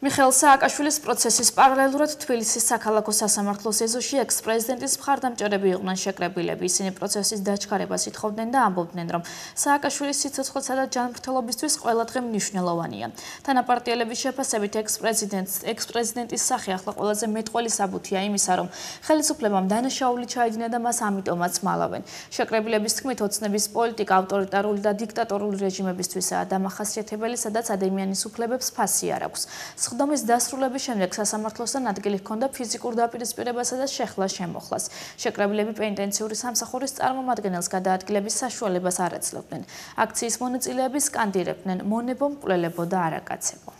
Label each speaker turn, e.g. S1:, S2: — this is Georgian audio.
S1: მიხეილ სააკაშვილის პროცესის პარალელურად თბილისის საქალაქო სასამართლოს ეზოში ექს-პრეზიდენტის მხარდამჭერები იყვნენ შეკრებილები. ისინი პროცესის დაჩქარებას ითხოვდნენ და ამბობდნენ, რომ სააკაშვილის სიცოცხლესა და ჯანმრთელობისთვის ყველა დღე მნიშვნელოვანია. თანაპარტიელების შეფასებით ექს-პრეზიდენტს ექს-პრეზიდენტის სახე ახლა ყველაზე მეტყველი საბუთია იმისა, რომ ხელისუფლებამ დანაშაული ჩაიდინა და მას ამიტომაც მალავენ. შეკრებილების თქმით, ოცნების პოლიტიკა ავტორიტარული და დიქტატორული რეჟიმებისთვისაა დამახასიათებელი, სადაც ადამიანის უფლებებს ფასი არ აქვს. სხდომის დასრულების შემდეგ სასამართლოსთან ადგილი ჰქონდა ფიზიკურ დაპირისპირებასა და შეხლა შემოხლას. შეკრებილები პენიტენციური სამსახურის წარმომადგენელს გადაადგილების საშუალებას არ ეცლებდნენ. აქციის მონაწილეები სკანდირებდნენ: "მონებო მკვლელებო და არაკაცებო".